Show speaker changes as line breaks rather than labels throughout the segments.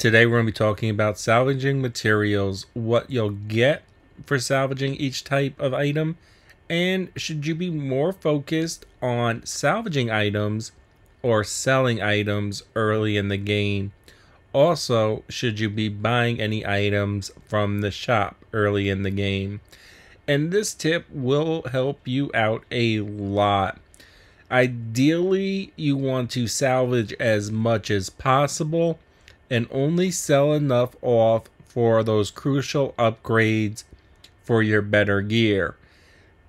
Today we're going to be talking about salvaging materials, what you'll get for salvaging each type of item, and should you be more focused on salvaging items or selling items early in the game. Also, should you be buying any items from the shop early in the game? And this tip will help you out a lot. Ideally, you want to salvage as much as possible and only sell enough off for those crucial upgrades for your better gear.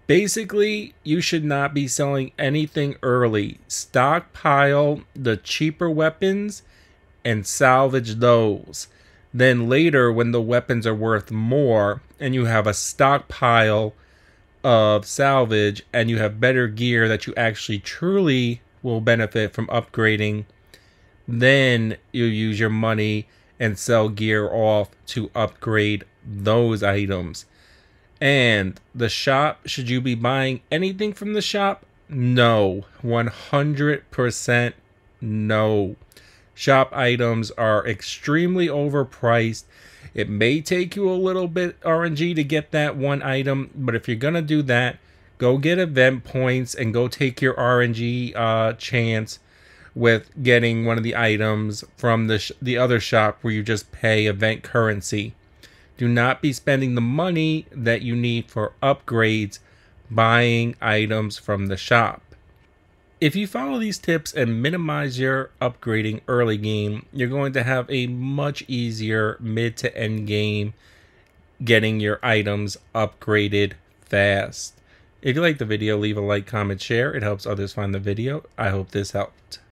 Basically, you should not be selling anything early. Stockpile the cheaper weapons and salvage those. Then later, when the weapons are worth more and you have a stockpile of salvage and you have better gear that you actually truly will benefit from upgrading then you use your money and sell gear off to upgrade those items. And the shop, should you be buying anything from the shop? No. 100% no. Shop items are extremely overpriced. It may take you a little bit RNG to get that one item, but if you're going to do that, go get event points and go take your RNG uh, chance with getting one of the items from the sh- the other shop where you just pay event currency. Do not be spending the money that you need for upgrades buying items from the shop. If you follow these tips and minimize your upgrading early game, you're going to have a much easier mid to end game getting your items upgraded fast. If you like the video, leave a like, comment, share. It helps others find the video. I hope this helped.